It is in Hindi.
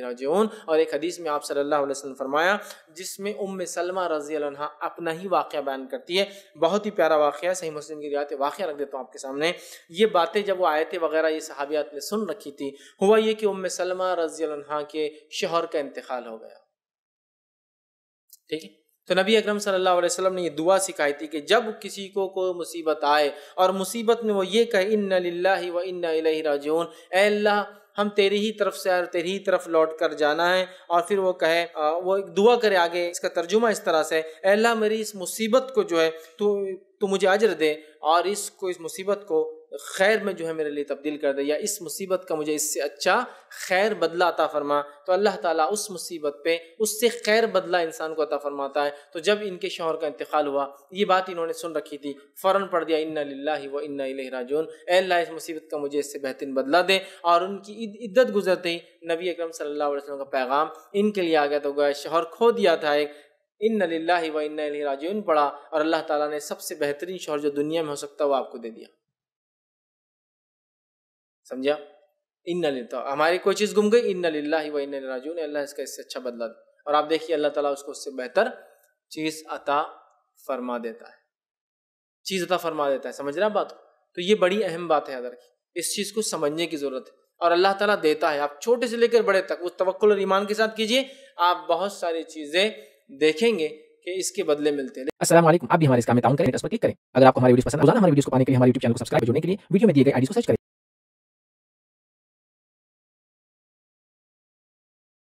राजून और एक हदीस में आप सल्लल्लाहु अलैहि वसल्लम फरमाया, जिसमें उम्म सलमा रज़ी अपना ही वाक़ बयान करती है। बहुत ही प्यारा वाक़ सही मुस्लिम की रियात वाक़ रख देता हूँ आपके सामने। ये बातें जब वो आयतें वगैरह ये सहाबियात ने सुन रखी थी, हुआ ये कि उम्म सलमा रज़ी के शोहर का इंतकाल हो गया। ठीक है? तो नबी अकरम सल्लल्लाहु अलैहि वसल्लम ने ये दुआ सिखाई थी कि जब किसी को कोई मुसीबत आए, और मुसीबत में वो ये कहे इन लाही व इन राजून अल्लाह हम तेरी ही तरफ़ से और तेरी ही तरफ़ लौट कर जाना है। और फिर वो कहे वो एक दुआ करे आगे, इसका तर्जुमा इस तरह से अल्लाह, मेरी इस मुसीबत को जो है तो तो मुझे अजर दे और इसको, इस मुसीबत को खैर में जो है मेरे लिए तब्दील कर दे या इस मुसीबत का मुझे इससे अच्छा खैर बदला अता फरमा। तो अल्लाह ताला उस मुसीबत पे, उससे खैर बदला इंसान को अता फरमाता है। तो जब इनके शोहर का इंतकाल हुआ, ये बात इन्होंने सुन रखी थी, फ़ौरन पढ़ दिया, इन्ना लाही व इन्ना राजून अल्लाह, इस मुसीबत का मुझे इससे बेहतरीन बदला दे। और उनकी इद्दत गुजरते ही। नबी अकरम सल्लल्लाहु अलैहि वसल्लम का पैगाम इनके लिए आ गया तो गया शोहर खो दिया था एक। इन लाही व इन राजून पढ़ा और अल्लाह ताला ने सबसे बेहतरीन शोहर जो दुनिया में हो सकता है, वो आपको दे दिया। समझा? इन तो हमारी कोई चीज़ गुम गई इन व इन राजून अल्लाह इसका इससे अच्छा बदला और आप देखिए, अल्लाह ताला उसको उससे बेहतर चीज़ अता फरमा देता है। चीज़ अता फरमा देता है, समझ रहे बात तो ये बड़ी अहम बात है अदर की इस चीज़ को समझने की ज़रूरत है। और अल्लाह ताला देता है। आप छोटे से लेकर बड़े तक उस तवक्ल और ईमान के साथ कीजिए, आप बहुत सारी चीज़ें देखेंगे कि इसके बदले मिलते हैं। वालेकुम। आप भी हमारे इस काम में ताउन करें पर क्लिक करें। अगर आपको हमारी वीडियो पसंद है हमारे वीडियो को पाने के लिए हमारे यूट्यूब चैनल को सब्सक्राइब जोड़ने के लिए वीडियो में दिए गए आईडी को सर्च करें।